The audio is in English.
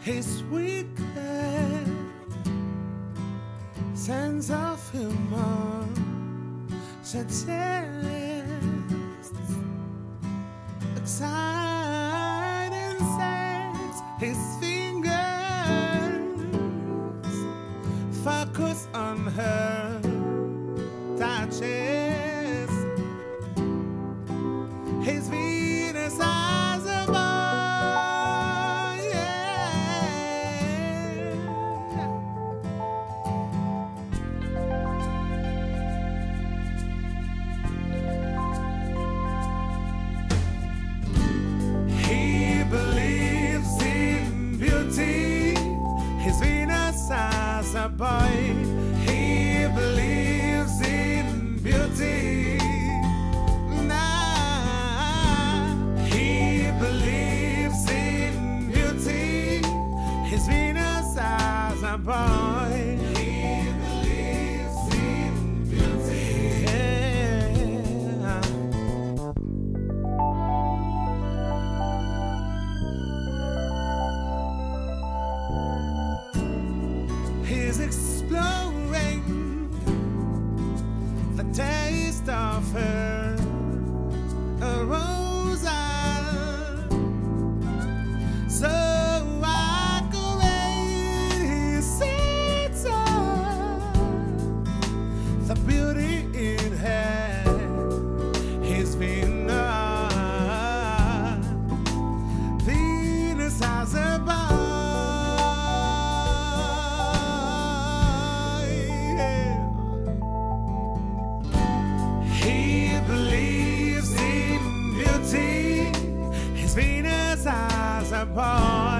his wicked sense of humor suggests exciting sex. His fingers boy. He believes in beauty. Nah, he believes in beauty. His Venus as a boy. Exploring the taste of her arousal. So accurate, he sees the beauty in her. He's believes